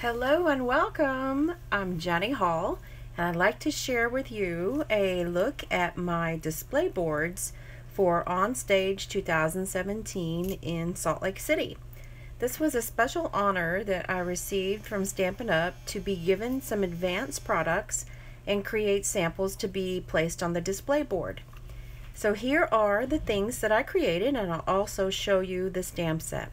Hello and welcome. I'm Jenny Hall and I'd like to share with you a look at my display boards for OnStage 2017 in Salt Lake City. This was a special honor that I received from Stampin' Up! to be given some advanced products and create samples to be placed on the display board. So here are the things that I created and I'll also show you the stamp set.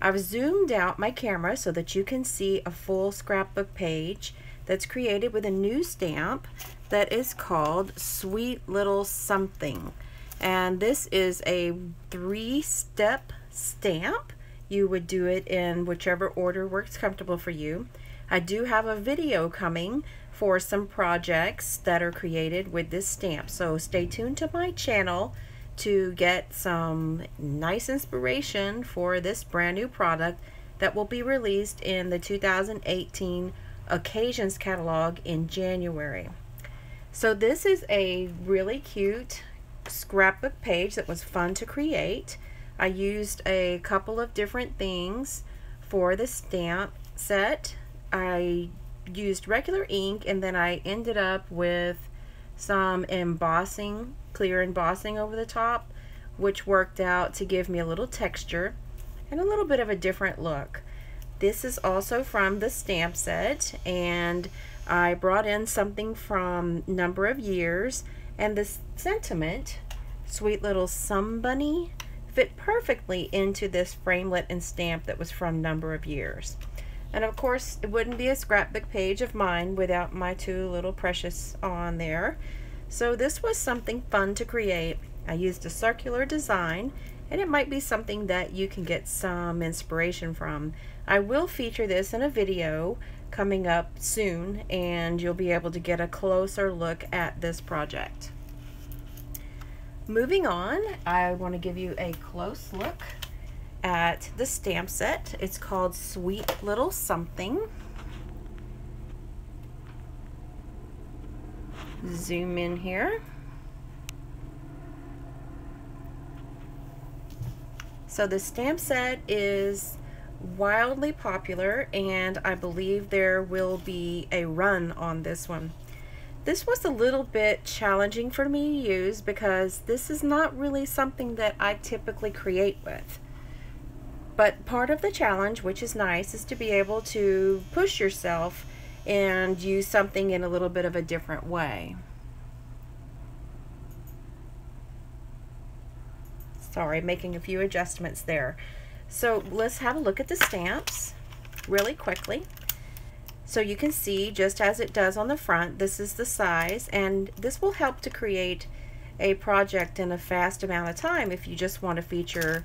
I've zoomed out my camera so that you can see a full scrapbook page that's created with a new stamp that is called Sweet Little Something. And this is a three-step stamp. You would do it in whichever order works comfortable for you. I do have a video coming for some projects that are created with this stamp. So stay tuned to my channel to get some nice inspiration for this brand new product that will be released in the 2018 occasions catalog in January. So this is a really cute scrapbook page that was fun to create. I used a couple of different things for the stamp set. I used regular ink and then I ended up with some embossing, clear embossing over the top, which worked out to give me a little texture and a little bit of a different look. This is also from the stamp set and I brought in something from Number of Years and the sentiment, Sweet Little Somebody, fit perfectly into this framelit and stamp that was from Number of Years. And of course, it wouldn't be a scrapbook page of mine without my two little precious on there. So this was something fun to create. I used a circular design and it might be something that you can get some inspiration from. I will feature this in a video coming up soon and you'll be able to get a closer look at this project. Moving on, I want to give you a close look at the stamp set. It's called Sweet Little Something. Zoom in here. So the stamp set is wildly popular and I believe there will be a run on this one. This was a little bit challenging for me to use because this is not really something that I typically create with. But part of the challenge, which is nice, is to be able to push yourself and use something in a little bit of a different way. Sorry, making a few adjustments there. So let's have a look at the stamps really quickly. So you can see just as it does on the front, this is the size and this will help to create a project in a fast amount of time if you just want to feature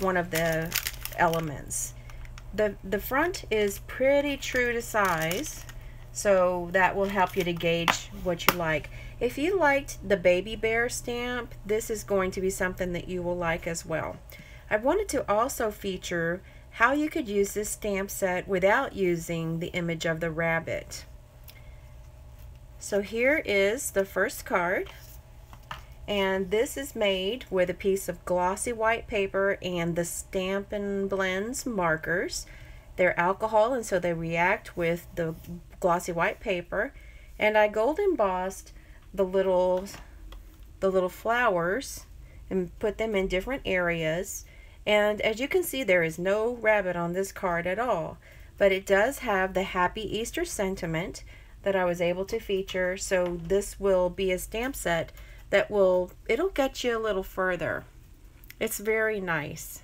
one of the elements. The, the front is pretty true to size, so that will help you to gauge what you like. If you liked the baby bear stamp, this is going to be something that you will like as well. I wanted to also feature how you could use this stamp set without using the image of the rabbit. So here is the first card and this is made with a piece of glossy white paper and the Stampin' Blends markers. They're alcohol and so they react with the glossy white paper and I gold embossed the little the little flowers and put them in different areas and as you can see there is no rabbit on this card at all but it does have the happy Easter sentiment that I was able to feature so this will be a stamp set that will, it'll get you a little further. It's very nice.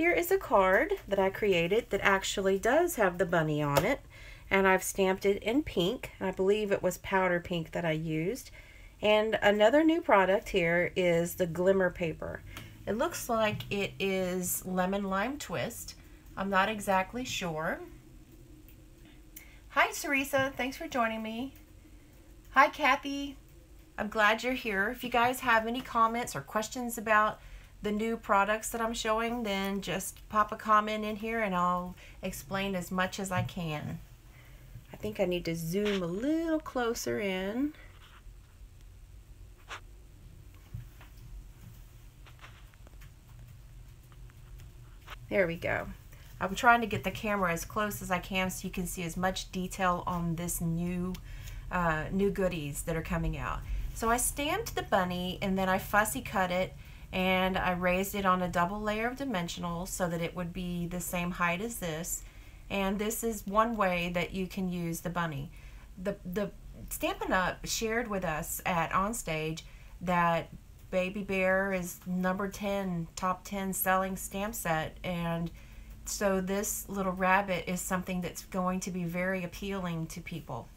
Here is a card that I created that actually does have the bunny on it and I've stamped it in pink. I believe it was powder pink that I used. And another new product here is the glimmer paper. It looks like it is lemon lime twist. I'm not exactly sure. Hi Teresa, thanks for joining me. Hi, Kathy. I'm glad you're here. If you guys have any comments or questions about the new products that I'm showing, then just pop a comment in here and I'll explain as much as I can. I think I need to zoom a little closer in. There we go. I'm trying to get the camera as close as I can so you can see as much detail on this new uh, new goodies that are coming out. So I stamped the bunny and then I fussy cut it and I raised it on a double layer of dimensional so that it would be the same height as this. And this is one way that you can use the bunny. The, the Stampin' Up! shared with us at Onstage that Baby Bear is number 10, top 10 selling stamp set. And so this little rabbit is something that's going to be very appealing to people.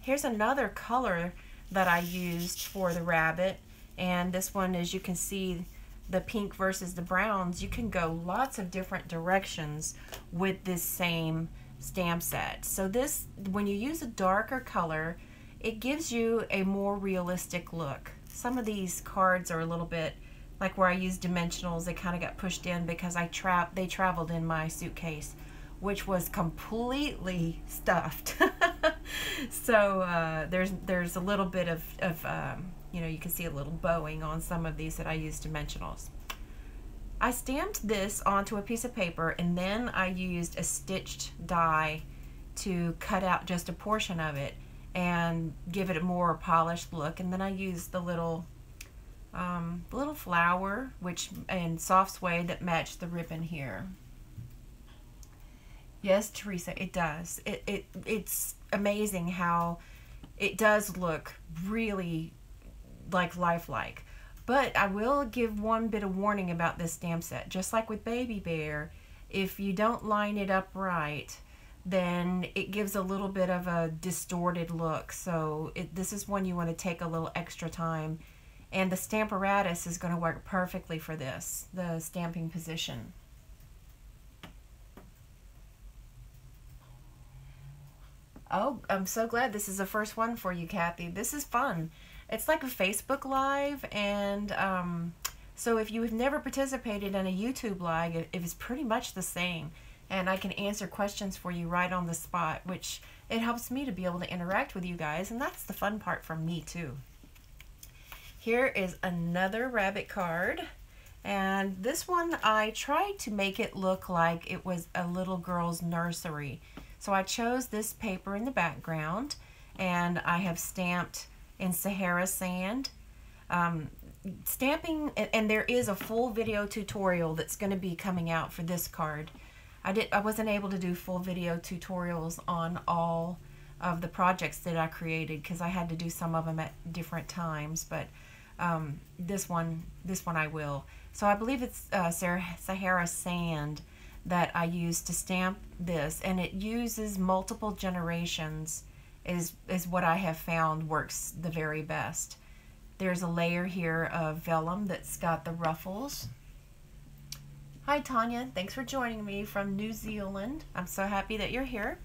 Here's another color that I used for the rabbit. And this one, as you can see, the pink versus the browns, you can go lots of different directions with this same stamp set. So this, when you use a darker color, it gives you a more realistic look. Some of these cards are a little bit like where I used dimensionals, they kind of got pushed in because I tra they traveled in my suitcase, which was completely stuffed. so uh, there's there's a little bit of, of um, you know, you can see a little bowing on some of these that I used dimensionals. I stamped this onto a piece of paper and then I used a stitched die to cut out just a portion of it and give it a more polished look. And then I used the little um, little flower, which and soft suede that matched the ribbon here. Yes, Teresa, it does. It, it it's amazing how it does look really like lifelike. But I will give one bit of warning about this stamp set. Just like with Baby Bear, if you don't line it up right, then it gives a little bit of a distorted look. So it, this is one you want to take a little extra time. And the Stamparatus is going to work perfectly for this, the stamping position. Oh, I'm so glad this is the first one for you, Kathy. This is fun. It's like a Facebook Live, and um, so if you have never participated in a YouTube Live, it, it's pretty much the same and I can answer questions for you right on the spot, which it helps me to be able to interact with you guys, and that's the fun part for me too. Here is another rabbit card, and this one I tried to make it look like it was a little girl's nursery. So I chose this paper in the background, and I have stamped in Sahara sand. Um, stamping, and there is a full video tutorial that's going to be coming out for this card. I did I wasn't able to do full video tutorials on all of the projects that I created because I had to do some of them at different times but um, this one this one I will so I believe it's uh, Sahara sand that I used to stamp this and it uses multiple generations is is what I have found works the very best there's a layer here of vellum that's got the ruffles Hi, Tanya. Thanks for joining me from New Zealand. I'm so happy that you're here.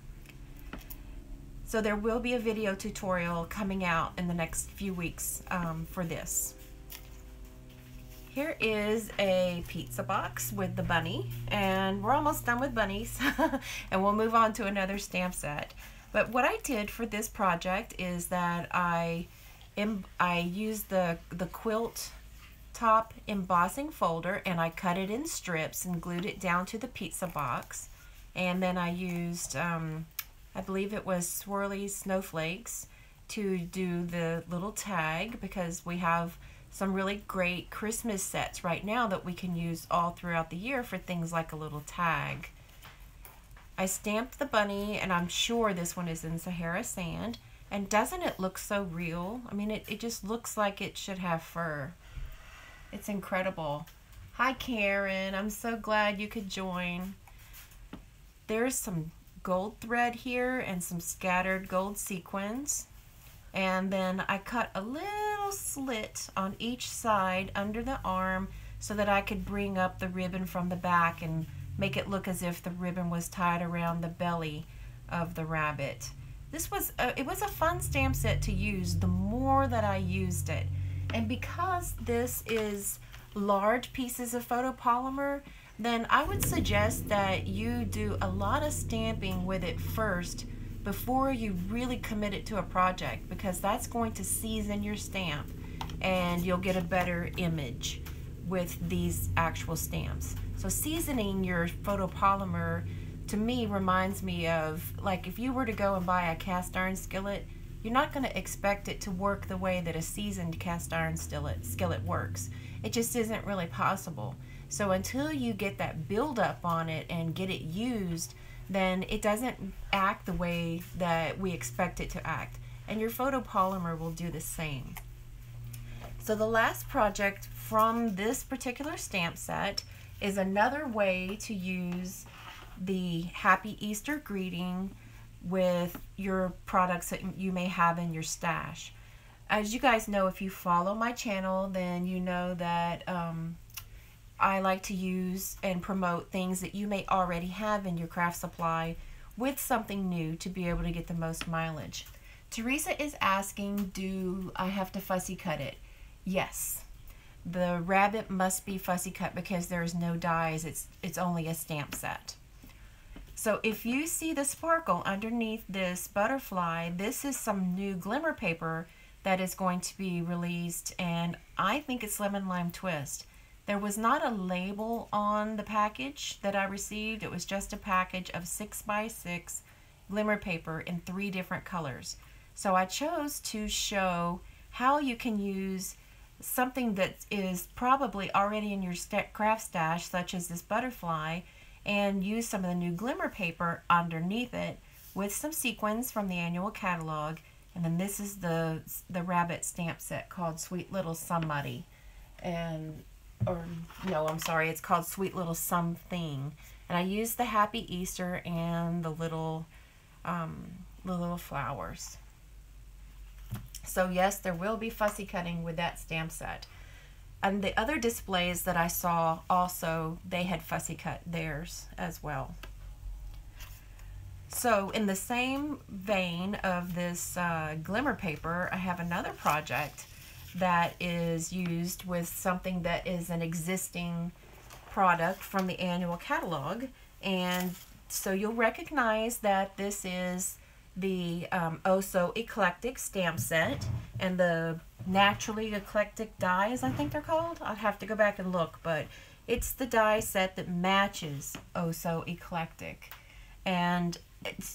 So there will be a video tutorial coming out in the next few weeks um, for this. Here is a pizza box with the bunny, and we're almost done with bunnies, and we'll move on to another stamp set. But what I did for this project is that I I used the, the quilt top embossing folder and I cut it in strips and glued it down to the pizza box. And then I used, um, I believe it was swirly snowflakes to do the little tag because we have some really great Christmas sets right now that we can use all throughout the year for things like a little tag. I stamped the bunny and I'm sure this one is in Sahara sand. And doesn't it look so real? I mean, it, it just looks like it should have fur. It's incredible. Hi, Karen. I'm so glad you could join. There's some gold thread here and some scattered gold sequins. And then I cut a little slit on each side under the arm so that I could bring up the ribbon from the back and make it look as if the ribbon was tied around the belly of the rabbit. This was a, it was a fun stamp set to use the more that I used it. And because this is large pieces of photopolymer, then I would suggest that you do a lot of stamping with it first before you really commit it to a project because that's going to season your stamp and you'll get a better image. with these actual stamps. So seasoning your photopolymer to me reminds me of like if you were to go and buy a cast iron skillet, you're not going to expect it to work the way that a seasoned cast iron skillet, skillet works. It just isn't really possible. So until you get that buildup on it and get it used, then it doesn't act the way that we expect it to act. And your photopolymer will do the same. So the last project from this particular stamp set is another way to use the Happy Easter greeting with your products that you may have in your stash. As you guys know, if you follow my channel, then you know that um, I like to use and promote things that you may already have in your craft supply with something new to be able to get the most mileage. Teresa is asking, do I have to fussy cut it? Yes. The rabbit must be fussy cut because there's no dies. It's, it's only a stamp set. So if you see the sparkle underneath this butterfly, this is some new glimmer paper that is going to be released and I think it's Lemon Lime Twist. There was not a label on the package that I received. It was just a package of 6 by 6 glimmer paper in three different colors. So I chose to show how you can use something that is probably already in your craft stash, such as this butterfly, and use some of the new glimmer paper underneath it with some sequins from the annual catalog. And then this is the the rabbit stamp set called Sweet Little Somebody. And, or no, I'm sorry, it's called Sweet Little Something. And I used the Happy Easter and the little, um, the little flowers. So yes, there will be fussy cutting with that stamp set. And the other displays that I saw also, they had fussy cut theirs as well. So in the same vein of this uh, glimmer paper, I have another project that is used with something that is an existing product from the annual catalog. And so you'll recognize that this is the um, Oh So Eclectic stamp set and the Naturally Eclectic dies, I think they're called. I'll have to go back and look, but it's the die set that matches Oh So Eclectic. And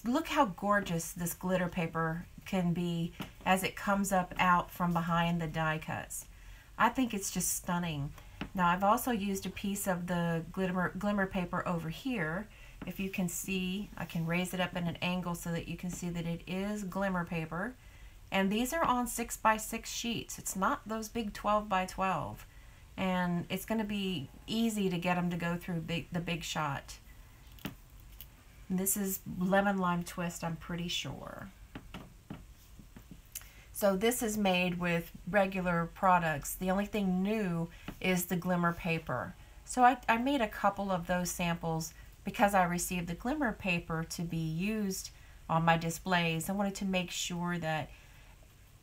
look how gorgeous this glitter paper can be as it comes up out from behind the die cuts. I think it's just stunning. Now I've also used a piece of the glimmer, glimmer paper over here if you can see, I can raise it up in an angle so that you can see that it is glimmer paper. And these are on 6 by 6 sheets. It's not those big 12 by 12. And it's going to be easy to get them to go through big, the big shot. This is lemon lime twist, I'm pretty sure. So this is made with regular products. The only thing new is the glimmer paper. So I, I made a couple of those samples because I received the glimmer paper to be used on my displays, I wanted to make sure that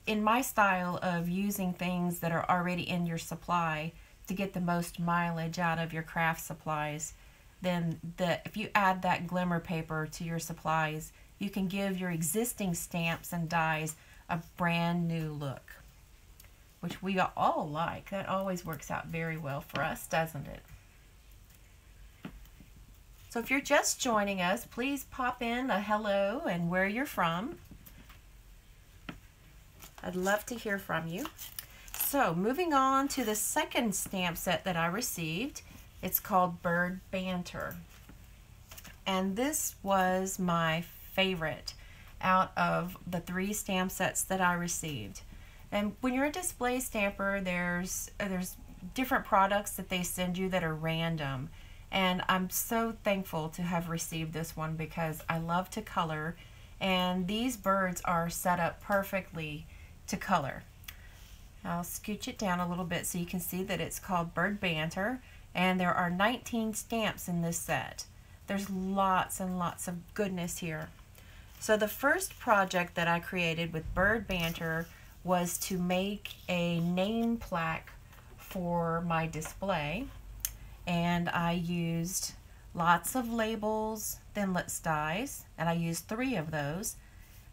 in my style of using things that are already in your supply to get the most mileage out of your craft supplies, then the, if you add that glimmer paper to your supplies, you can give your existing stamps and dies a brand new look, which we all like. That always works out very well for us, doesn't it? So if you're just joining us, please pop in a hello and where you're from. I'd love to hear from you. So moving on to the second stamp set that I received. It's called Bird Banter. And this was my favorite out of the three stamp sets that I received. And when you're a display stamper, there's uh, there's different products that they send you that are random. And I'm so thankful to have received this one because I love to color and these birds are set up perfectly to color. I'll scooch it down a little bit so you can see that it's called Bird Banter and there are 19 stamps in this set. There's lots and lots of goodness here. So the first project that I created with Bird Banter was to make a name plaque for my display and I used lots of labels, Thinlits dies, and I used three of those.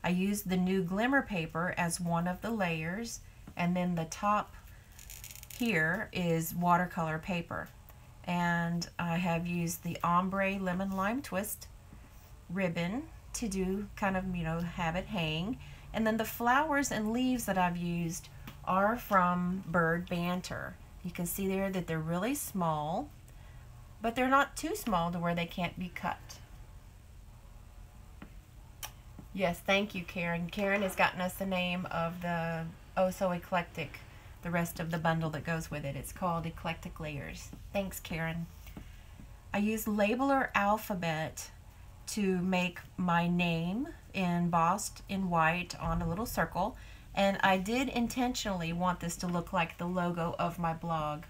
I used the new glimmer paper as one of the layers, and then the top here is watercolor paper. And I have used the ombre lemon lime twist ribbon to do kind of you know have it hang. And then the flowers and leaves that I've used are from Bird Banter. You can see there that they're really small but they're not too small to where they can't be cut yes thank you Karen Karen has gotten us the name of the oh so eclectic the rest of the bundle that goes with it. It's called Eclectic Layers. Thanks, Karen. I use Labeler Alphabet to make my name embossed in white on a little circle. And I did intentionally want this to look like the logo of my blog.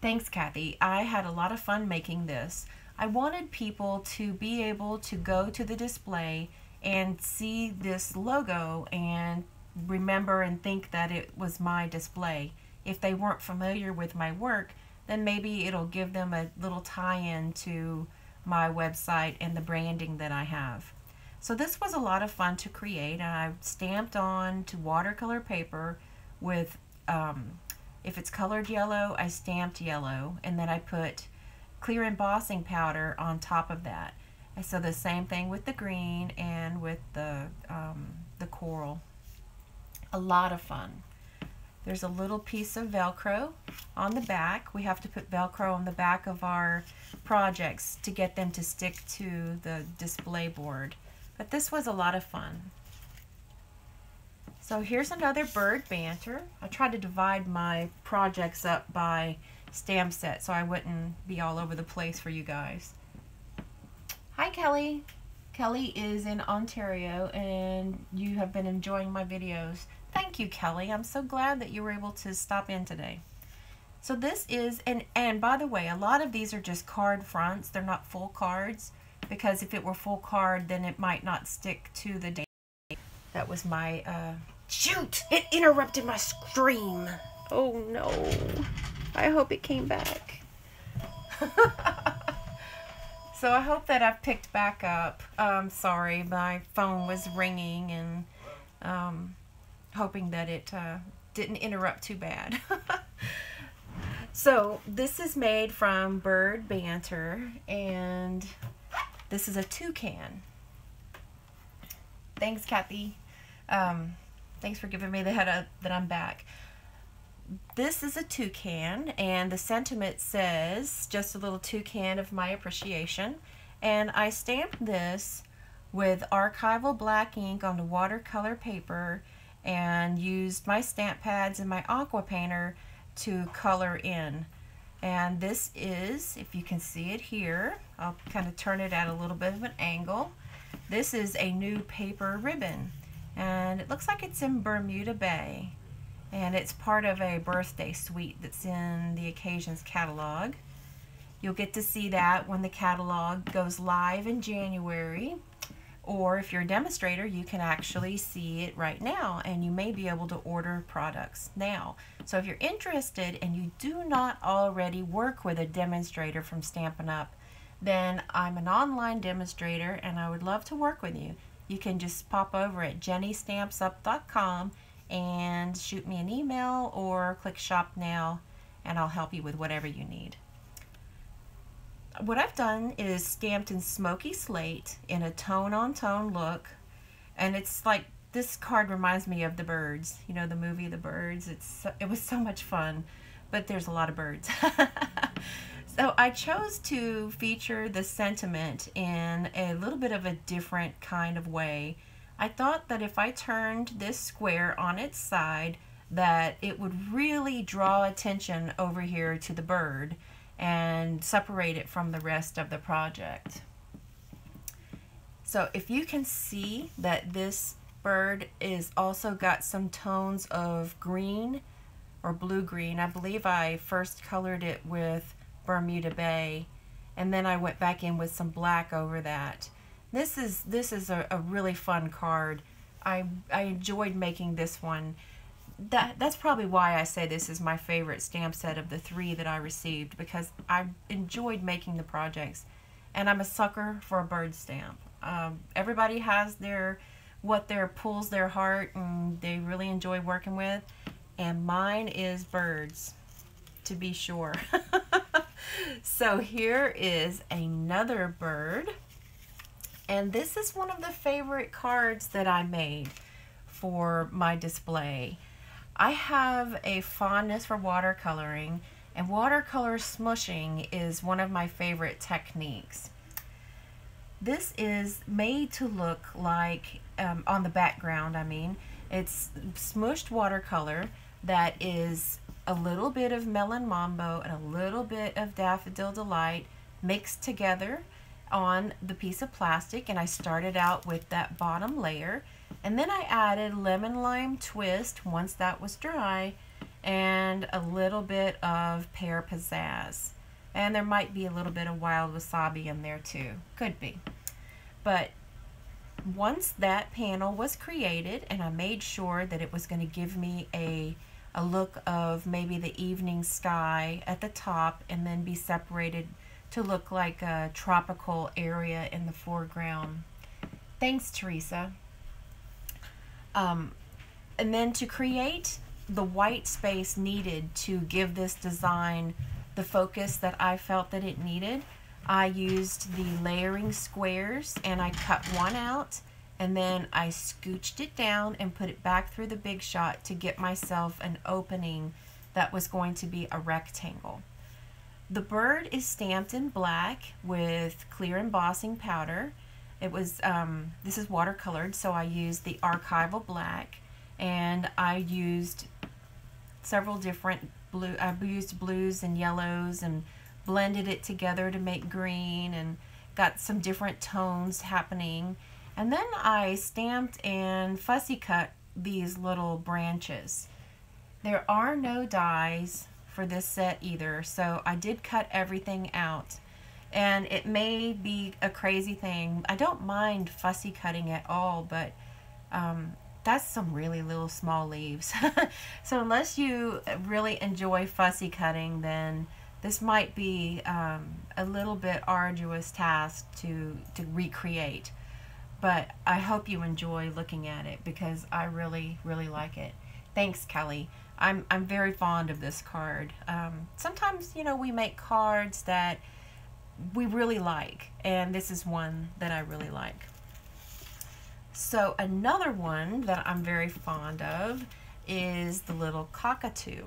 Thanks, Kathy. I had a lot of fun making this. I wanted people to be able to go to the display and see this logo and remember and think that it was my display. If they weren't familiar with my work, then maybe it'll give them a little tie-in to my website and the branding that I have. So this was a lot of fun to create and I stamped on to watercolor paper with, um, if it's colored yellow, I stamped yellow and then I put clear embossing powder on top of that. And so the same thing with the green and with the, um, the coral a lot of fun. There's a little piece of Velcro on the back. We have to put Velcro on the back of our projects to get them to stick to the display board. But this was a lot of fun. So here's another bird banter. I tried to divide my projects up by stamp set so I wouldn't be all over the place for you guys. Hi Kelly. Kelly is in Ontario and you have been enjoying my videos. Thank you, Kelly. I'm so glad that you were able to stop in today. So this is, and, and by the way, a lot of these are just card fronts. They're not full cards because if it were full card, then it might not stick to the date. That was my, uh, shoot, it interrupted my scream. Oh no, I hope it came back. so I hope that I've picked back up. Um, sorry, my phone was ringing and, um, hoping that it uh, didn't interrupt too bad. so this is made from Bird Banter and this is a toucan. Thanks, Kathy. Um, thanks for giving me the head up that I'm back. This is a toucan and the sentiment says just a little toucan of my appreciation and I stamped this with archival black ink on the watercolor paper and used my stamp pads and my aqua painter to color in. And this is, if you can see it here, I'll kind of turn it at a little bit of an angle. This is a new paper ribbon and it looks like it's in Bermuda Bay and it's part of a birthday suite that's in the Occasions catalog. You'll get to see that when the catalog goes live in January or if you're a demonstrator, you can actually see it right now and you may be able to order products now. So if you're interested and you do not already work with a demonstrator from Stampin' Up, then I'm an online demonstrator and I would love to work with you. You can just pop over at jennystampsup.com and shoot me an email or click shop now and I'll help you with whatever you need what I've done is stamped in smoky slate in a tone-on-tone -tone look. And it's like, this card reminds me of The Birds. You know, the movie The Birds. It's It was so much fun, but there's a lot of birds. so I chose to feature the sentiment in a little bit of a different kind of way. I thought that if I turned this square on its side, that it would really draw attention over here to the bird and separate it from the rest of the project. So if you can see that this bird is also got some tones of green or blue-green. I believe I first colored it with Bermuda Bay and then I went back in with some black over that. This is this is a, a really fun card. I, I enjoyed making this one that that's probably why I say this is my favorite stamp set of the three that I received because I enjoyed making the projects and I'm a sucker for a bird stamp. Um, everybody has their what their pulls their heart and they really enjoy working with and mine is birds, to be sure. so here is another bird. And this is one of the favorite cards that I made for my display. I have a fondness for watercoloring and watercolor smushing is one of my favorite techniques. This is made to look like, um, on the background I mean, it's smushed watercolor that is a little bit of Melon Mambo and a little bit of Daffodil Delight mixed together on the piece of plastic and I started out with that bottom layer and then I added lemon lime twist once that was dry and a little bit of pear pizzazz. And there might be a little bit of wild wasabi in there too. Could be. But once that panel was created and I made sure that it was going to give me a, a look of maybe the evening sky at the top and then be separated to look like a tropical area in the foreground. Thanks, Teresa. Um, and then to create the white space needed to give this design the focus that I felt that it needed. I used the layering squares and I cut one out and then I scooched it down and put it back through the big shot to get myself an opening that was going to be a rectangle. The bird is stamped in black with clear embossing powder. It was, um, this is watercolored, so I used the archival black and I used several different blue, I used blues and yellows and blended it together to make green and got some different tones happening. And then I stamped and fussy cut these little branches. There are no dies for this set either, so I did cut everything out. And it may be a crazy thing. I don't mind fussy cutting at all, but um, that's some really little small leaves. so unless you really enjoy fussy cutting, then this might be um, a little bit arduous task to, to recreate. But I hope you enjoy looking at it because I really, really like it. Thanks, Kelly. I'm, I'm very fond of this card. Um, sometimes, you know, we make cards that we really like, and this is one that I really like. So another one that I'm very fond of is the little cockatoo.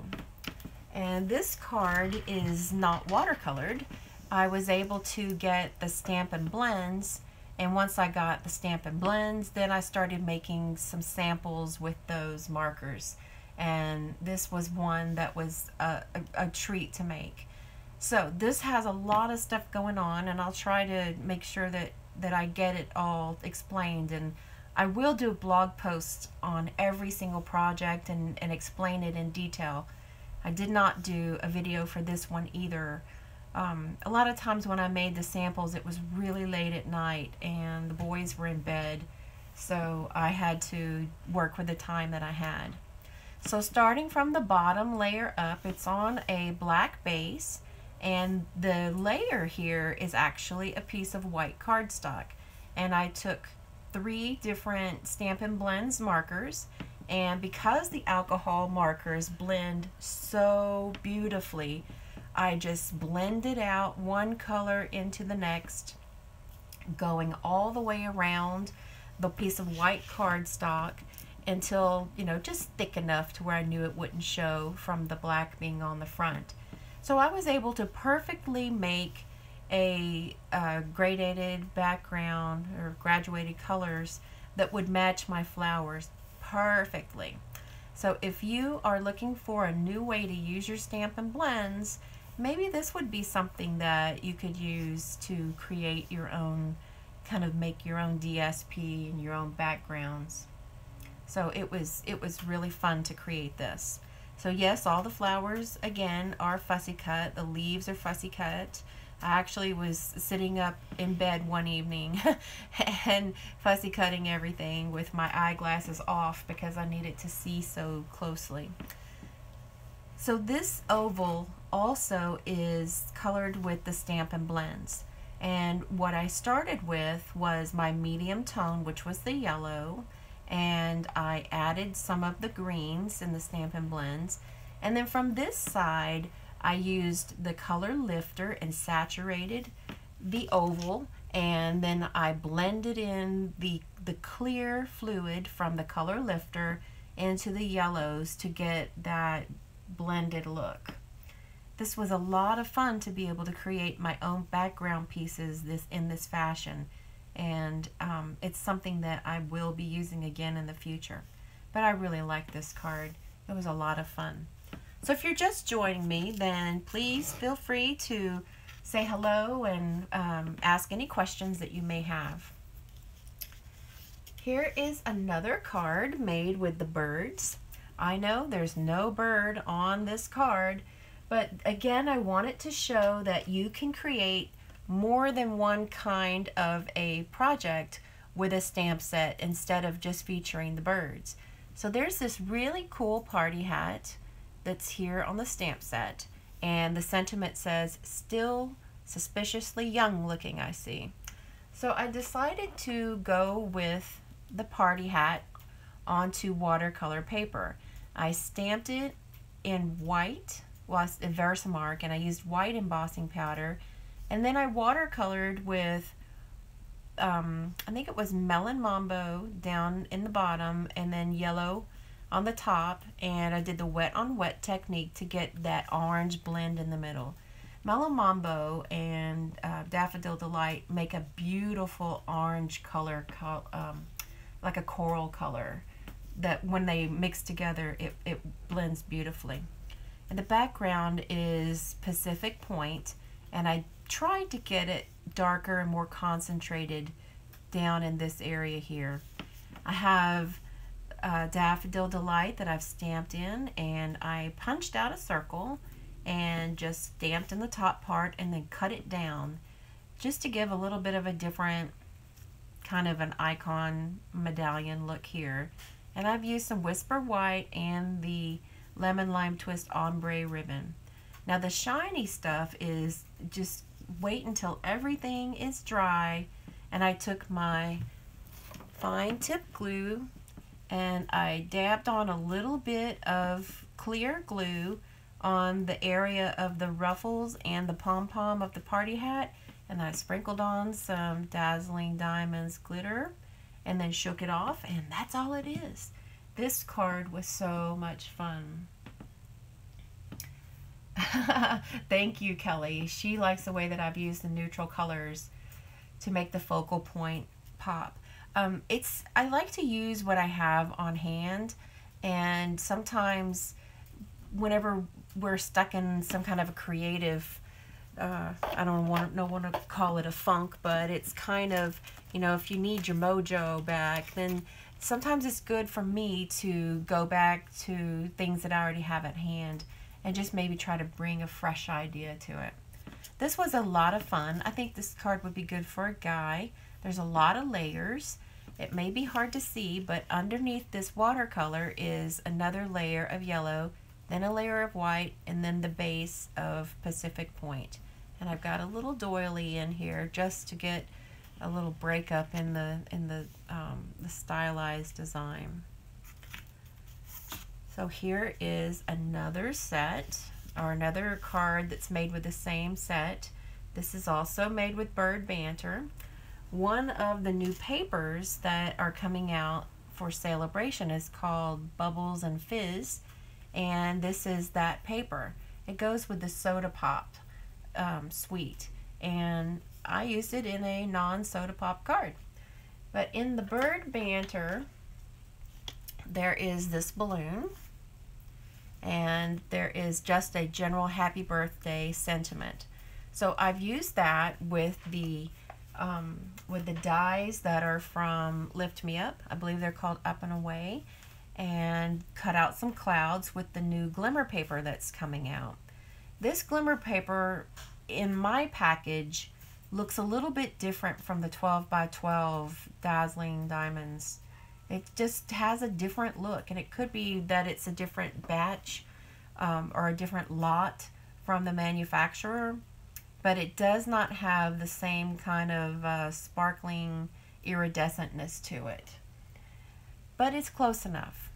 And this card is not watercolored. I was able to get the Stampin' Blends and once I got the Stampin' Blends then I started making some samples with those markers and this was one that was a, a, a treat to make. So this has a lot of stuff going on and I'll try to make sure that, that I get it all explained and I will do a blog posts on every single project and, and explain it in detail. I did not do a video for this one either. Um, a lot of times when I made the samples it was really late at night and the boys were in bed. So I had to work with the time that I had. So starting from the bottom layer up it's on a black base and the layer here is actually a piece of white cardstock. And I took three different Stampin' Blends markers. And because the alcohol markers blend so beautifully I just blended out one color into the next going all the way around the piece of white cardstock until you know just thick enough to where I knew it wouldn't show from the black being on the front so I was able to perfectly make a, a gradated background or graduated colors that would match my flowers perfectly. So if you are looking for a new way to use your Stampin' Blends, maybe this would be something that you could use to create your own, kind of make your own DSP and your own backgrounds. So it was, it was really fun to create this. So yes, all the flowers, again, are fussy cut. The leaves are fussy cut. I actually was sitting up in bed one evening and fussy cutting everything with my eyeglasses off because I needed to see so closely. So this oval also is colored with the Stampin' Blends. And what I started with was my medium tone, which was the yellow, and I added some of the greens in the Stampin' Blends. And then from this side, I used the color lifter and saturated the oval and then I blended in the, the clear fluid from the color lifter into the yellows to get that blended look. This was a lot of fun to be able to create my own background pieces this in this fashion and um, it's something that I will be using again in the future. But I really like this card. It was a lot of fun. So if you're just joining me, then please feel free to say hello and um, ask any questions that you may have. Here is another card made with the birds. I know there's no bird on this card, but again, I want it to show that you can create more than one kind of a project with a stamp set instead of just featuring the birds. So there's this really cool party hat that's here on the stamp set and the sentiment says still suspiciously young looking I see. So I decided to go with the party hat onto watercolor paper. I stamped it in white, well, in Versamark, and I used white embossing powder and then I watercolored with, um, I think it was Melon Mambo down in the bottom and then yellow on the top. And I did the wet on wet technique to get that orange blend in the middle. Melon Mambo and uh, Daffodil Delight make a beautiful orange color, um, like a coral color that when they mix together, it, it blends beautifully. And the background is Pacific Point, and I tried to get it darker and more concentrated down in this area here. I have uh, Daffodil Delight that I've stamped in and I punched out a circle and just stamped in the top part and then cut it down just to give a little bit of a different kind of an icon medallion look here. And I've used some Whisper White and the Lemon Lime Twist Ombre ribbon. Now the shiny stuff is just wait until everything is dry. And I took my fine tip glue and I dabbed on a little bit of clear glue on the area of the ruffles and the pom-pom of the party hat. And I sprinkled on some dazzling diamonds glitter and then shook it off and that's all it is. This card was so much fun. Thank you, Kelly. She likes the way that I've used the neutral colors to make the focal point pop. Um, it's I like to use what I have on hand, and sometimes whenever we're stuck in some kind of a creative, uh, I don't want no want to call it a funk, but it's kind of you know if you need your mojo back, then sometimes it's good for me to go back to things that I already have at hand and just maybe try to bring a fresh idea to it. This was a lot of fun. I think this card would be good for a guy. There's a lot of layers. It may be hard to see, but underneath this watercolor is another layer of yellow, then a layer of white, and then the base of Pacific Point. And I've got a little doily in here just to get a little breakup in the in the um, the stylized design. So here is another set or another card that's made with the same set. This is also made with Bird Banter. One of the new papers that are coming out for celebration is called Bubbles and Fizz and this is that paper. It goes with the Soda Pop um, suite and I used it in a non-Soda Pop card. But in the Bird Banter there is this balloon and there is just a general happy birthday sentiment. So I've used that with the um, with the dies that are from Lift Me Up. I believe they're called Up and Away. And cut out some clouds with the new glimmer paper that's coming out. This glimmer paper in my package looks a little bit different from the 12 by 12 Dazzling Diamonds it just has a different look, and it could be that it's a different batch um, or a different lot from the manufacturer, but it does not have the same kind of uh, sparkling iridescentness to it. But it's close enough.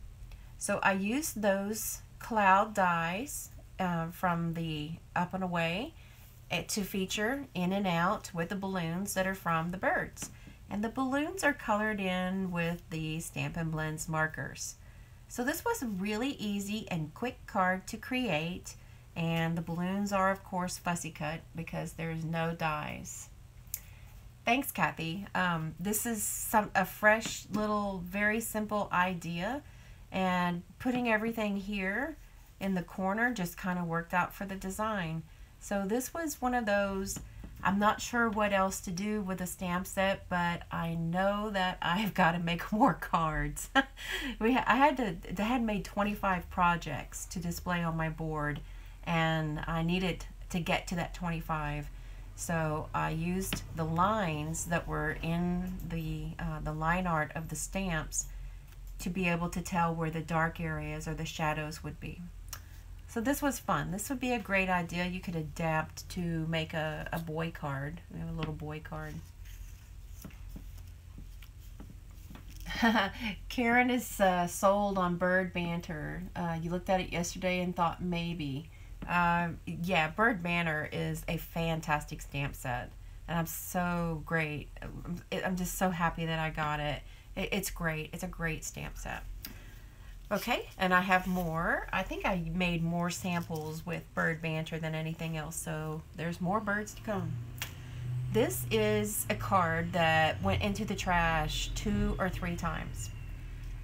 So I used those cloud dies uh, from the Up and Away eh, to feature in and out with the balloons that are from the birds. And the balloons are colored in with the Stampin' Blends markers. So this was a really easy and quick card to create and the balloons are of course fussy cut because there's no dies. Thanks Kathy. Um, this is some a fresh little very simple idea and putting everything here in the corner just kind of worked out for the design. So this was one of those I'm not sure what else to do with a stamp set, but I know that I've got to make more cards. we I had to I had made 25 projects to display on my board and I needed to get to that 25. So I used the lines that were in the uh, the line art of the stamps to be able to tell where the dark areas or the shadows would be. So this was fun. This would be a great idea. You could adapt to make a, a boy card. We have a little boy card. Karen is uh, sold on Bird Banter. Uh, you looked at it yesterday and thought maybe. Uh, yeah, Bird Banter is a fantastic stamp set. And I'm so great. I'm just so happy that I got it. It's great. It's a great stamp set. Okay, and I have more. I think I made more samples with bird banter than anything else, so there's more birds to come. This is a card that went into the trash two or three times.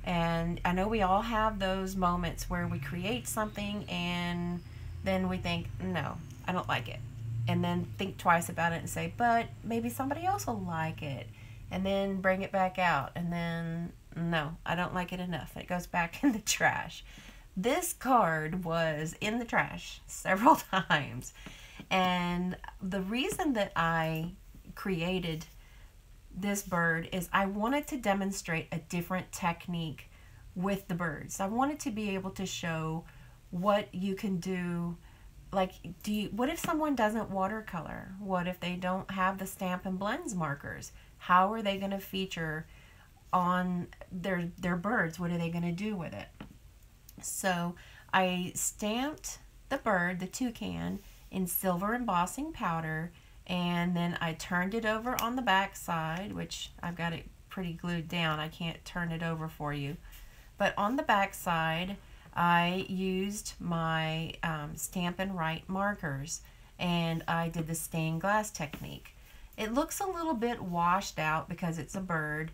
And I know we all have those moments where we create something and then we think, no, I don't like it. And then think twice about it and say, but maybe somebody else will like it. And then bring it back out. And then no, I don't like it enough. It goes back in the trash. This card was in the trash several times. And the reason that I created this bird is I wanted to demonstrate a different technique with the birds. I wanted to be able to show what you can do like do you what if someone doesn't watercolor what if they don't have the Stampin' Blends markers how are they going to feature on their their birds. What are they going to do with it? So I stamped the bird, the toucan, in silver embossing powder and then I turned it over on the back side, which I've got it pretty glued down. I can't turn it over for you. But on the back side, I used my um, Stampin' Write markers and I did the stained glass technique. It looks a little bit washed out because it's a bird,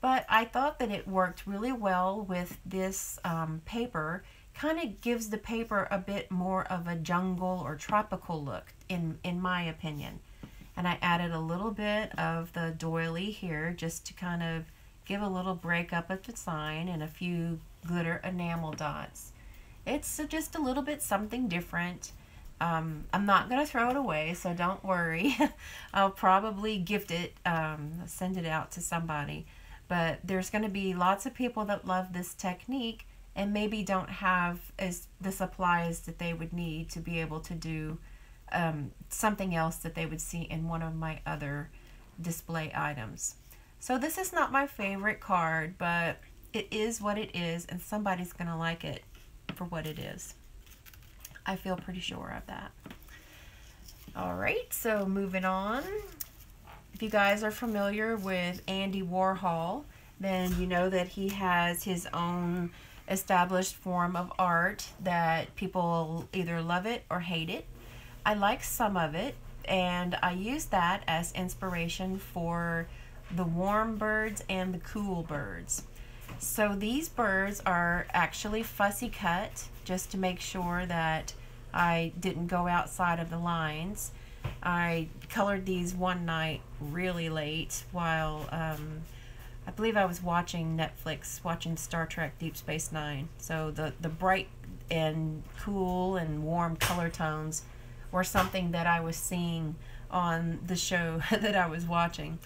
but I thought that it worked really well with this um, paper. Kind of gives the paper a bit more of a jungle or tropical look, in, in my opinion. And I added a little bit of the doily here just to kind of give a little break up of the sign and a few glitter enamel dots. It's just a little bit something different. Um, I'm not going to throw it away, so don't worry. I'll probably gift it, um, send it out to somebody. But there's going to be lots of people that love this technique and maybe don't have as the supplies that they would need to be able to do um, something else that they would see in one of my other display items. So this is not my favorite card, but it is what it is, and somebody's going to like it for what it is. I feel pretty sure of that. All right, so moving on. If you guys are familiar with Andy Warhol, then you know that he has his own established form of art that people either love it or hate it. I like some of it, and I use that as inspiration for the warm birds and the cool birds. So these birds are actually fussy cut just to make sure that I didn't go outside of the lines. I colored these one night really late while um, I believe I was watching Netflix, watching Star Trek Deep Space Nine. So the, the bright and cool and warm color tones were something that I was seeing on the show that I was watching.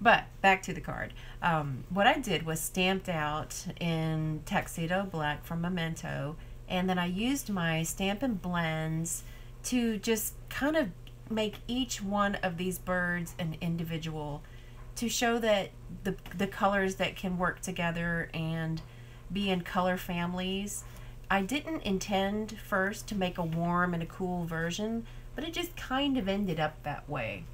But back to the card. Um, what I did was stamped out in Tuxedo Black from Memento, and then I used my Stampin' Blends to just kind of make each one of these birds an individual to show that the, the colors that can work together and be in color families. I didn't intend first to make a warm and a cool version, but it just kind of ended up that way.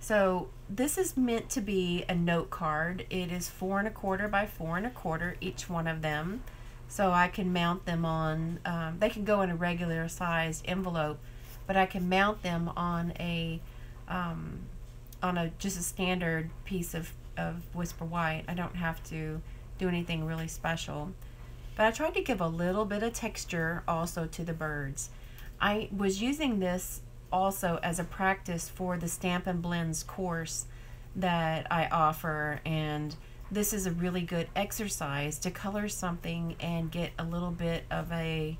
So this is meant to be a note card. It is four and a quarter by four and a quarter, each one of them. So I can mount them on, um, they can go in a regular sized envelope, but I can mount them on a, um, on a just a standard piece of, of Whisper White. I don't have to do anything really special. But I tried to give a little bit of texture also to the birds. I was using this also as a practice for the Stampin' Blends course that I offer and this is a really good exercise to color something and get a little bit of a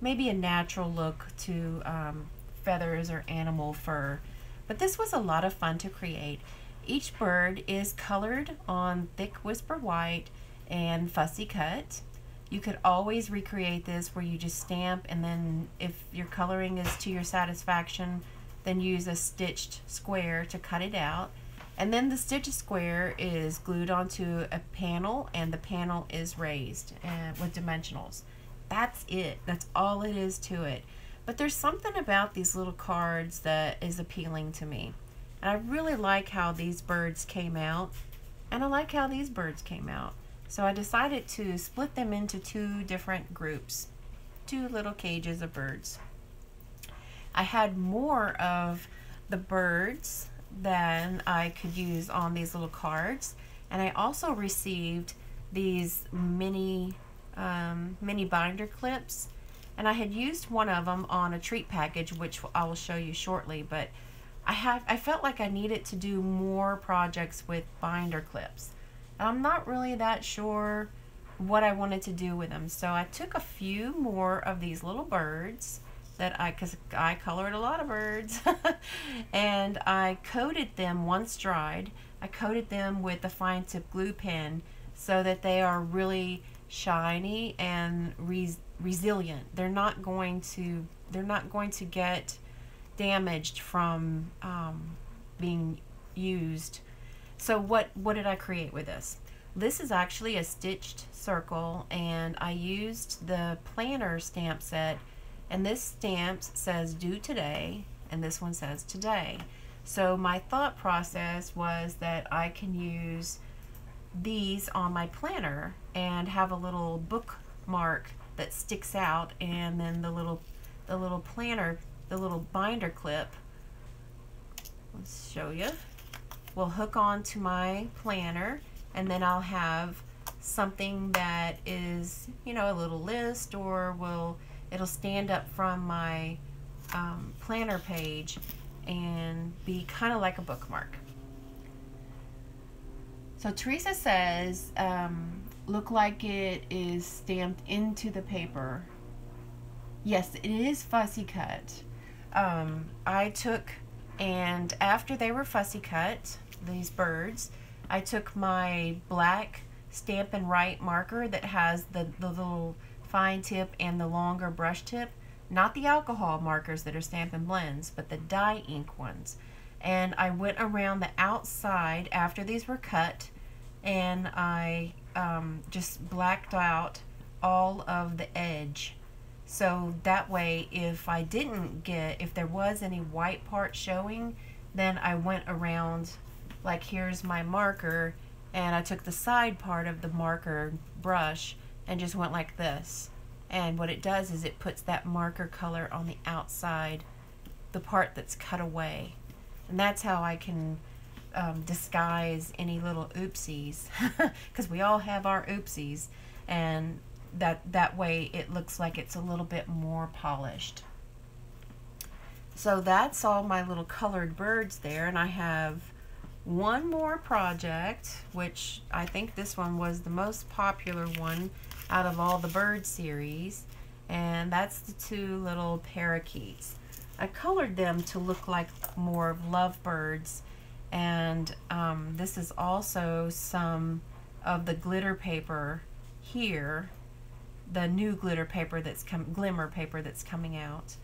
maybe a natural look to um, feathers or animal fur. But this was a lot of fun to create. Each bird is colored on thick whisper white and fussy cut you could always recreate this where you just stamp and then if your coloring is to your satisfaction, then use a stitched square to cut it out. And then the stitched square is glued onto a panel and the panel is raised uh, with dimensionals. That's it. That's all it is to it. But there's something about these little cards that is appealing to me. And I really like how these birds came out. And I like how these birds came out. So I decided to split them into two different groups, two little cages of birds. I had more of the birds than I could use on these little cards. And I also received these mini, um, mini binder clips. And I had used one of them on a treat package, which I will show you shortly. But I have I felt like I needed to do more projects with binder clips. I'm not really that sure what I wanted to do with them. So I took a few more of these little birds that I, because I colored a lot of birds, and I coated them once dried. I coated them with a fine tip glue pen so that they are really shiny and res resilient. They're not going to, they're not going to get damaged from um, being used so what, what did I create with this? This is actually a stitched circle and I used the planner stamp set and this stamp says due today and this one says today. So my thought process was that I can use these on my planner and have a little bookmark that sticks out and then the little the little planner the little binder clip let's show you will hook on to my planner and then I'll have something that is, you know, a little list or will, it'll stand up from my um, planner page and be kind of like a bookmark. So Teresa says, um, look like it is stamped into the paper. Yes, it is fussy cut. Um, I took, and after they were fussy cut, these birds, I took my black Stampin' Write marker that has the, the little fine tip and the longer brush tip, not the alcohol markers that are Stampin' Blends, but the dye ink ones. And I went around the outside after these were cut and I um, just blacked out all of the edge. So that way, if I didn't get, if there was any white part showing, then I went around like here's my marker and I took the side part of the marker brush and just went like this. And what it does is it puts that marker color on the outside the part that's cut away. And that's how I can um, disguise any little oopsies because we all have our oopsies. And that that way it looks like it's a little bit more polished. So that's all my little colored birds there and I have one more project, which I think this one was the most popular one out of all the bird series, and that's the two little parakeets. I colored them to look like more lovebirds, and um, this is also some of the glitter paper here, the new glitter paper that's come, glimmer paper that's coming out.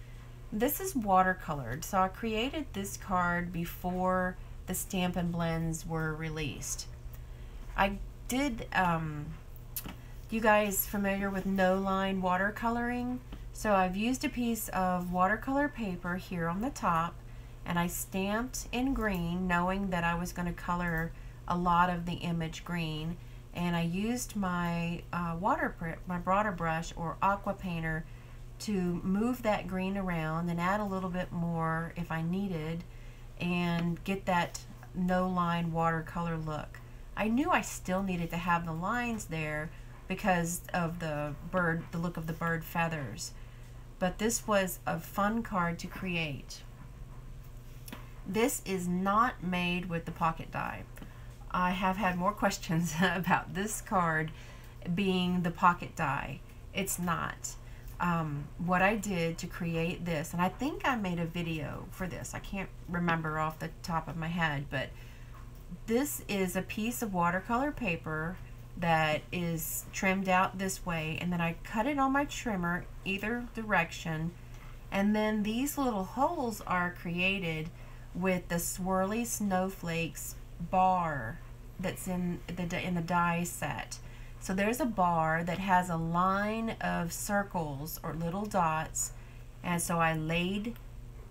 This is watercolored, so I created this card before the Stampin' Blends were released. I did um, you guys familiar with no line watercoloring? So I've used a piece of watercolor paper here on the top and I stamped in green knowing that I was going to color a lot of the image green and I used my uh, water my broader brush or aqua painter to move that green around and add a little bit more if I needed and get that no line watercolor look. I knew I still needed to have the lines there because of the bird, the look of the bird feathers. But this was a fun card to create. This is not made with the pocket die. I have had more questions about this card being the pocket die. It's not. Um, what I did to create this, and I think I made a video for this. I can't remember off the top of my head, but this is a piece of watercolor paper that is trimmed out this way and then I cut it on my trimmer either direction and then these little holes are created with the swirly snowflakes bar that's in the in the die set so there's a bar that has a line of circles or little dots. And so I laid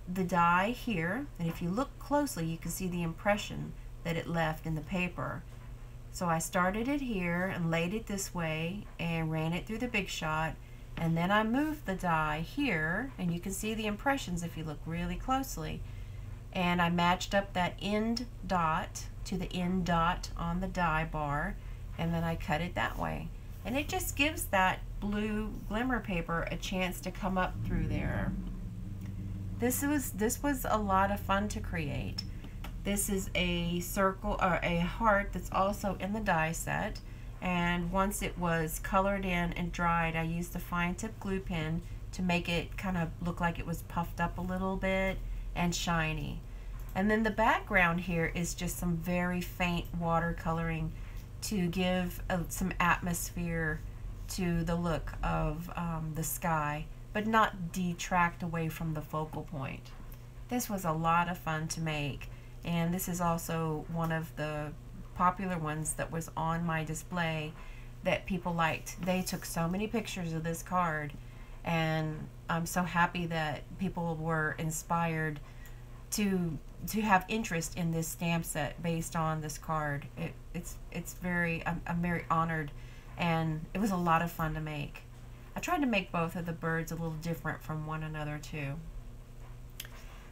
the die here. And if you look closely you can see the impression that it left in the paper. So I started it here and laid it this way and ran it through the Big Shot. And then I moved the die here. And you can see the impressions if you look really closely. And I matched up that end dot to the end dot on the die bar and then I cut it that way and it just gives that blue glimmer paper a chance to come up through there. This was this was a lot of fun to create. This is a circle or a heart that's also in the die set. And once it was colored in and dried, I used the fine tip glue pen to make it kind of look like it was puffed up a little bit and shiny. And then the background here is just some very faint watercoloring to give a, some atmosphere to the look of um, the sky, but not detract away from the focal point. This was a lot of fun to make and this is also one of the popular ones that was on my display that people liked. They took so many pictures of this card and I'm so happy that people were inspired to to have interest in this stamp set based on this card. It, it's it's very I'm, I'm very honored and it was a lot of fun to make. I tried to make both of the birds a little different from one another too.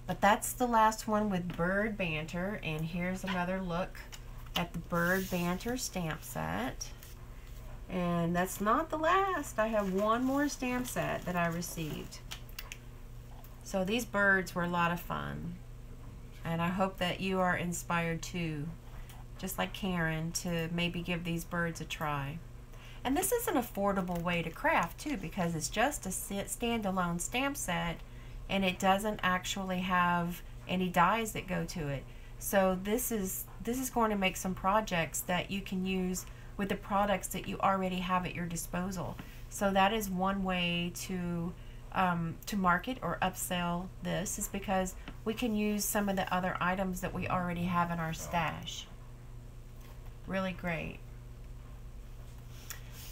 But that's the last one with Bird Banter. And here's another look at the Bird Banter stamp set. And that's not the last. I have one more stamp set that I received. So these birds were a lot of fun. And I hope that you are inspired too, just like Karen, to maybe give these birds a try. And this is an affordable way to craft too because it's just a standalone stamp set and it doesn't actually have any dies that go to it. So this is this is going to make some projects that you can use with the products that you already have at your disposal. So that is one way to um, to market or upsell this is because we can use some of the other items that we already have in our stash. Really great.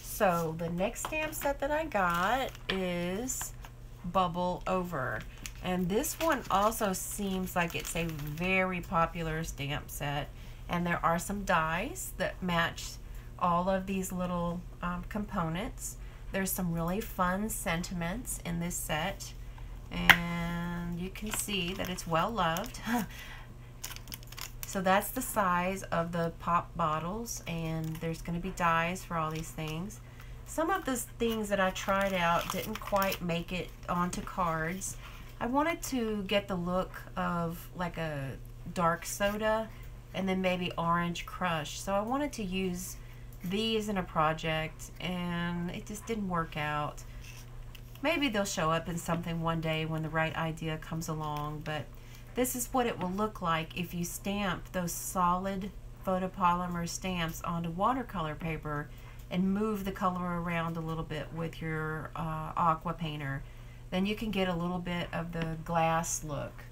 So the next stamp set that I got is bubble over. And this one also seems like it's a very popular stamp set. And there are some dies that match all of these little um, components. There's some really fun sentiments in this set. And you can see that it's well loved. so that's the size of the pop bottles. And there's going to be dies for all these things. Some of the things that I tried out didn't quite make it onto cards. I wanted to get the look of like a dark soda and then maybe orange crush. So I wanted to use these in a project and it just didn't work out. Maybe they'll show up in something one day when the right idea comes along, but this is what it will look like if you stamp those solid photopolymer stamps onto watercolor paper and move the color around a little bit with your uh, aqua painter. Then you can get a little bit of the glass look.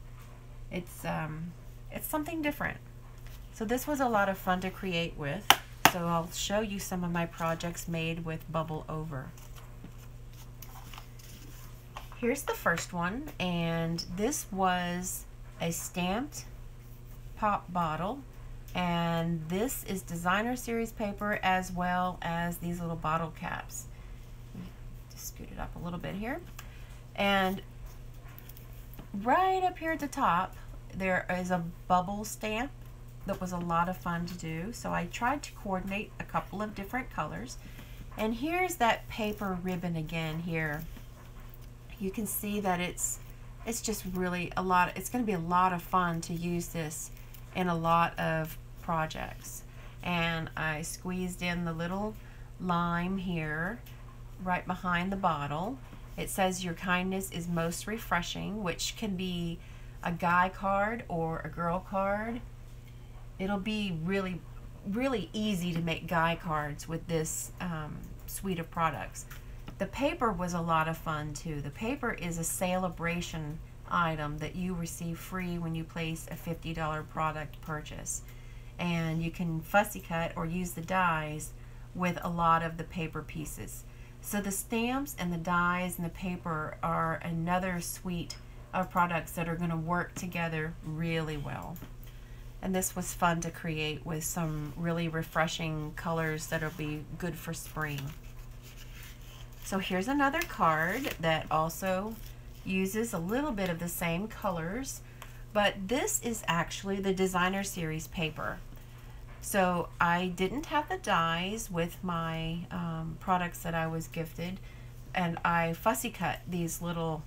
It's um, it's something different. So this was a lot of fun to create with So I'll show you some of my projects made with Bubble Over. Here's the first one, and this was a stamped pop bottle and this is designer series paper as well as these little bottle caps. Just scoot it up a little bit here. And right up here at the top there is a bubble stamp that was a lot of fun to do so I tried to coordinate a couple of different colors and here's that paper ribbon again here you can see that it's it's just really a lot it's going to be a lot of fun to use this in a lot of projects. And I squeezed in the little lime here right behind the bottle. It says your kindness is most refreshing, which can be a guy card or a girl card. It'll be really, really easy to make guy cards with this um, suite of products. The paper was a lot of fun too. The paper is a celebration item that you receive free when you place a $50 product purchase. And you can fussy cut or use the dies with a lot of the paper pieces. So the stamps and the dies and the paper are another suite of products that are going to work together really well. And this was fun to create with some really refreshing colors that'll be good for spring. So here's another card that also uses a little bit of the same colors, but this is actually the designer series paper. So I didn't have the dies with my um, products that I was gifted, and I fussy cut these little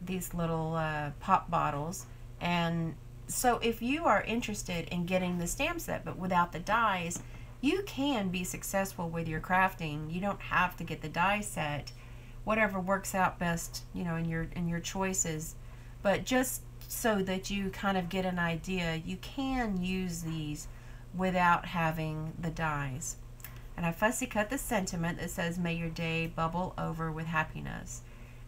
these little uh, pop bottles. And so if you are interested in getting the stamp set but without the dies, you can be successful with your crafting. You don't have to get the die set whatever works out best, you know, in your in your choices. But just so that you kind of get an idea, you can use these without having the dies. And I fussy cut the sentiment that says, may your day bubble over with happiness.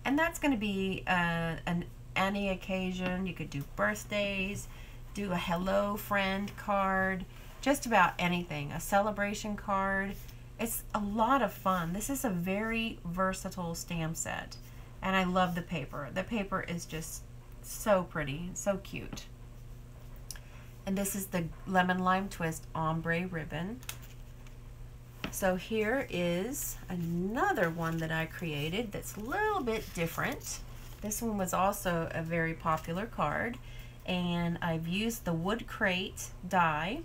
And that's going to be uh, an any occasion. You could do birthdays, do a hello friend card, just about anything. A celebration card. It's a lot of fun. This is a very versatile stamp set. And I love the paper. The paper is just so pretty, so cute. And this is the Lemon Lime Twist Ombre Ribbon. So here is another one that I created that's a little bit different. This one was also a very popular card. And I've used the Wood Crate die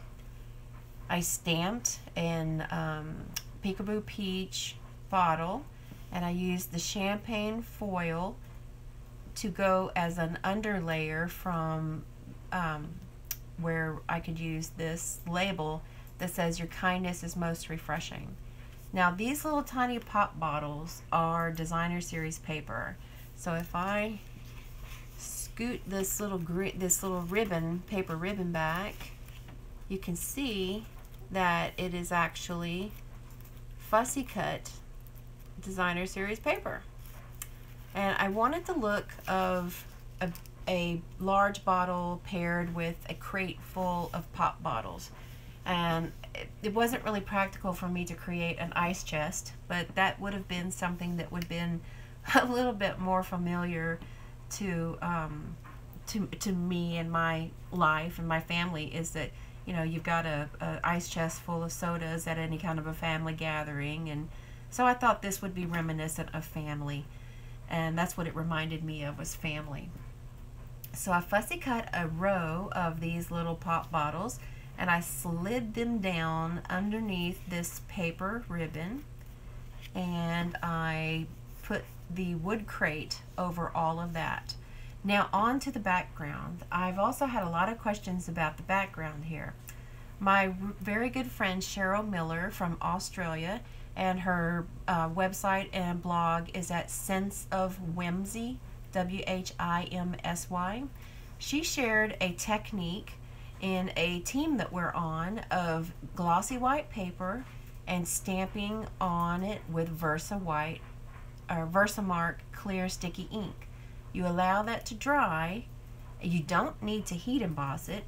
I stamped in um, Peekaboo Peach bottle and I used the champagne foil to go as an underlayer from um, where I could use this label that says your kindness is most refreshing. Now these little tiny pop bottles are designer series paper. So if I scoot this little this little ribbon, paper ribbon back, you can see that it is actually fussy cut designer series paper. And I wanted the look of a, a large bottle paired with a crate full of pop bottles. And it, it wasn't really practical for me to create an ice chest, but that would have been something that would have been a little bit more familiar to um, to to me and my life and my family is that you know, you've got a, a, ice chest full of sodas at any kind of a family gathering. And so I thought this would be reminiscent of family. And that's what it reminded me of was family. So I fussy cut a row of these little pop bottles and I slid them down underneath this paper ribbon and I put the wood crate over all of that. Now on to the background. I've also had a lot of questions about the background here. My very good friend Cheryl Miller from Australia and her uh, website and blog is at Sense of Whimsy, W-H-I-M-S-Y. She shared a technique in a team that we're on of glossy white paper and stamping on it with Versa white or Versamark clear sticky ink. You allow that to dry. You don't need to heat emboss it,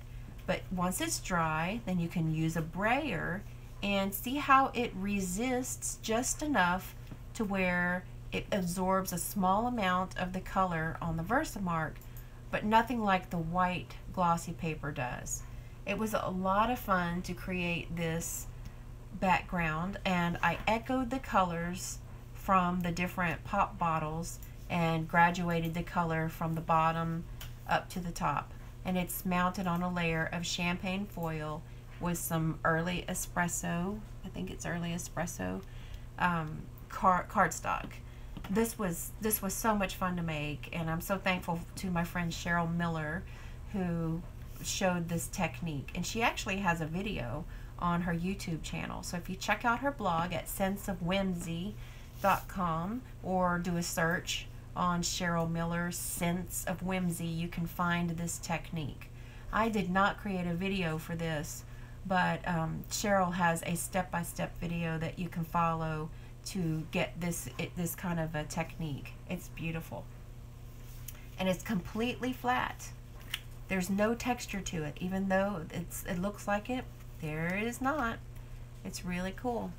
but once it's dry, then you can use a brayer and see how it resists just enough to where it absorbs a small amount of the color on the Versamark, but nothing like the white glossy paper does. It was a lot of fun to create this background and I echoed the colors from the different pop bottles and graduated the color from the bottom up to the top. And it's mounted on a layer of champagne foil with some early espresso I think it's early espresso um, card cardstock. This was this was so much fun to make and I'm so thankful to my friend Cheryl Miller who showed this technique. And she actually has a video on her YouTube channel. So if you check out her blog at senseofwhimsy.com or do a search on Cheryl Miller's Sense of Whimsy you can find this technique I did not create a video for this but um, Cheryl has a step-by-step -step video that you can follow to get this it, this kind of a technique. It's beautiful. And it's completely flat. There's no texture to it, even though it's it looks like it. There is not. It's really cool.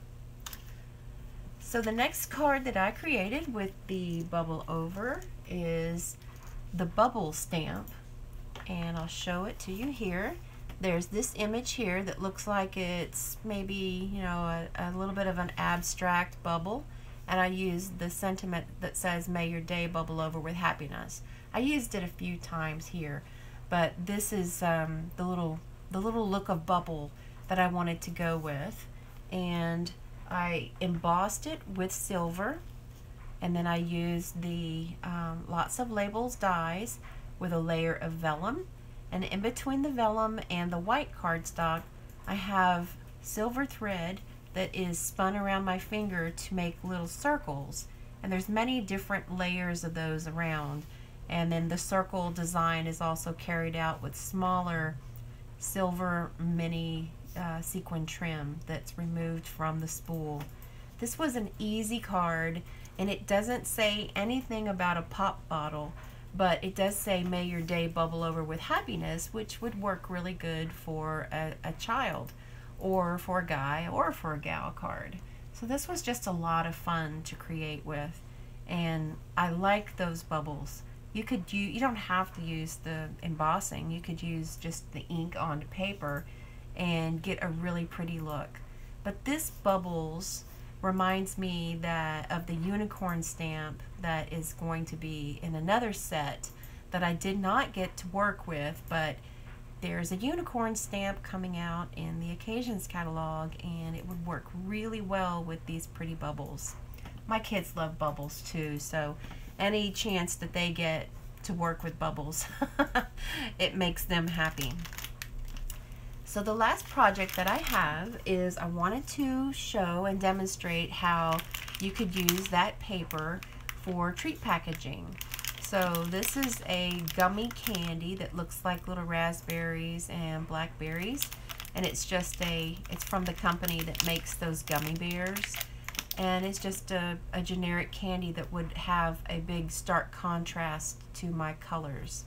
So the next card that I created with the bubble over is the bubble stamp. And I'll show it to you here there's this image here that looks like it's maybe, you know, a, a little bit of an abstract bubble. And I used the sentiment that says, may your day bubble over with happiness. I used it a few times here, but this is um, the little the little look of bubble that I wanted to go with. And I embossed it with silver and then I used the um, lots of labels dies with a layer of vellum. And in between the vellum and the white cardstock I have silver thread that is spun around my finger to make little circles. And there's many different layers of those around. And then the circle design is also carried out with smaller silver mini uh, sequin trim that's removed from the spool. This was an easy card and it doesn't say anything about a pop bottle but it does say may your day bubble over with happiness which would work really good for a, a child or for a guy or for a gal card. So this was just a lot of fun to create with and I like those bubbles. You could you you don't have to use the embossing. You could use just the ink on paper and get a really pretty look but this bubbles reminds me that of the unicorn stamp that is going to be in another set that I did not get to work with, but there's a unicorn stamp coming out in the occasions catalog and it would work really well with these pretty bubbles. My kids love bubbles too, so any chance that they get to work with bubbles, it makes them happy. So the last project that I have is I wanted to show and demonstrate how you could use that paper for treat packaging. So this is a gummy candy that looks like little raspberries and blackberries. And it's just a, it's from the company that makes those gummy bears. And it's just a, a generic candy that would have a big stark contrast to my colors.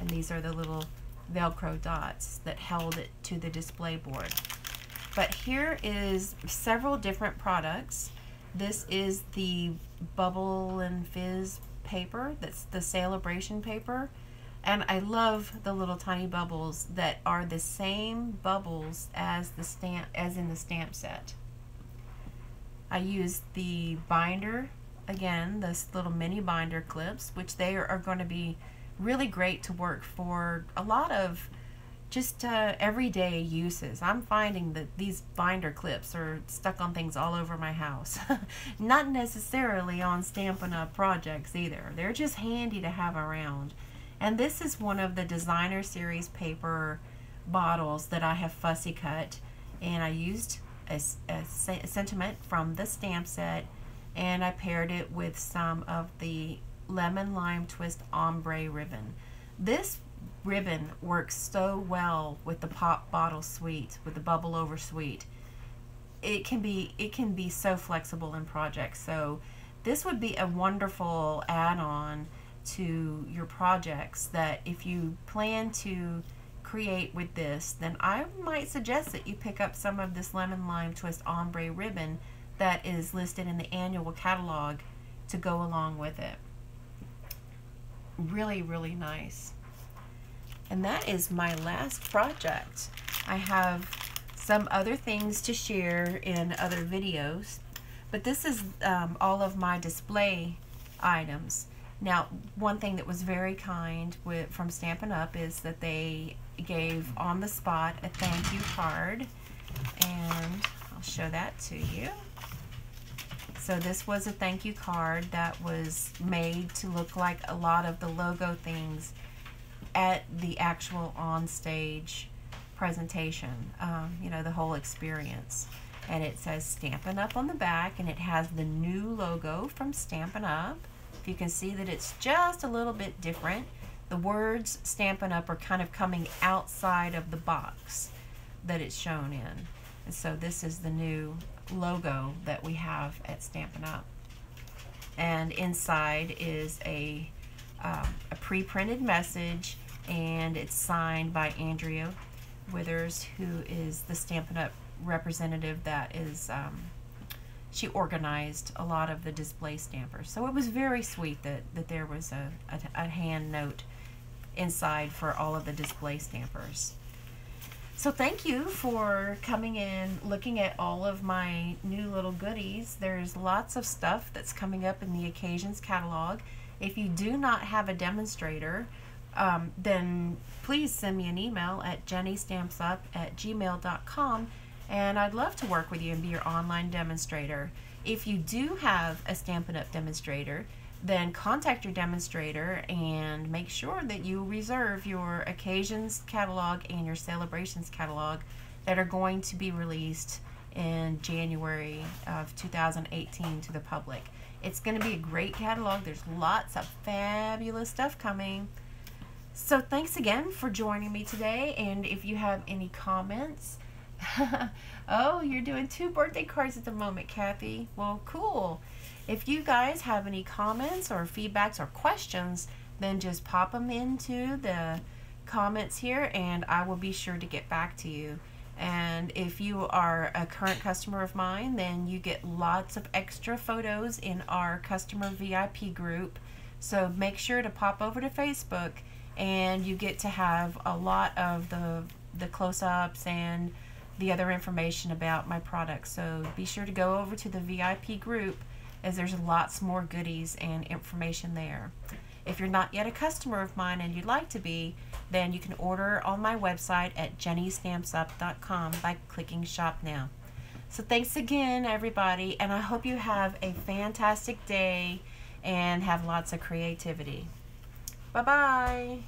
And these are the little Velcro dots that held it to the display board. But here is several different products. This is the Bubble and Fizz paper. That's the celebration paper. And I love the little tiny bubbles that are the same bubbles as the stamp as in the stamp set. I used the binder again, this little mini binder clips, which they are, are going to be really great to work for a lot of just uh, everyday uses. I'm finding that these binder clips are stuck on things all over my house. Not necessarily on Stampin' Up! projects either. They're just handy to have around. And this is one of the designer series paper bottles that I have fussy cut. And I used a, a, a sentiment from the stamp set and I paired it with some of the lemon lime twist ombre ribbon. This ribbon works so well with the pop bottle suite, with the bubble over suite. It can be it can be so flexible in projects. So this would be a wonderful add-on to your projects that if you plan to create with this, then I might suggest that you pick up some of this lemon lime twist ombre ribbon that is listed in the annual catalog to go along with it. Really, really nice. And that is my last project. I have some other things to share in other videos, but this is um, all of my display items. Now, one thing that was very kind with, from Stampin' Up! is that they gave on the spot a thank you card, and I'll show that to you. So this was a thank you card that was made to look like a lot of the logo things at the actual on-stage presentation, um, you know, the whole experience. And it says Stampin' Up! on the back, and it has the new logo from Stampin' Up! If you can see that it's just a little bit different. The words Stampin' Up! are kind of coming outside of the box that it's shown in. And so this is the new logo that we have at Stampin' Up! And inside is a, um, a pre-printed message and it's signed by Andrea Withers, who is the Stampin' Up! representative that is, um, she organized a lot of the display stampers. So it was very sweet that, that there was a, a, a hand note inside for all of the display stampers. So thank you for coming in, looking at all of my new little goodies. There's lots of stuff that's coming up in the Occasions catalog. If you do not have a demonstrator, um, then please send me an email at jennystampsup at gmail.com and I'd love to work with you and be your online demonstrator. If you do have a Stampin' Up! demonstrator, then contact your demonstrator and make sure that you reserve your occasions catalog and your celebrations catalog that are going to be released in January of 2018 to the public. It's going to be a great catalog. There's lots of fabulous stuff coming. So thanks again for joining me today and if you have any comments oh, you're doing two birthday cards at the moment, Kathy. Well, cool. If you guys have any comments or feedbacks or questions, then just pop them into the comments here and I will be sure to get back to you. And if you are a current customer of mine, then you get lots of extra photos in our customer VIP group. So make sure to pop over to Facebook and you get to have a lot of the, the close-ups and the other information about my products. So be sure to go over to the VIP group as there's lots more goodies and information there. If you're not yet a customer of mine and you'd like to be, then you can order on my website at jennystampsup.com by clicking shop now. So thanks again everybody and I hope you have a fantastic day and have lots of creativity. Bye bye.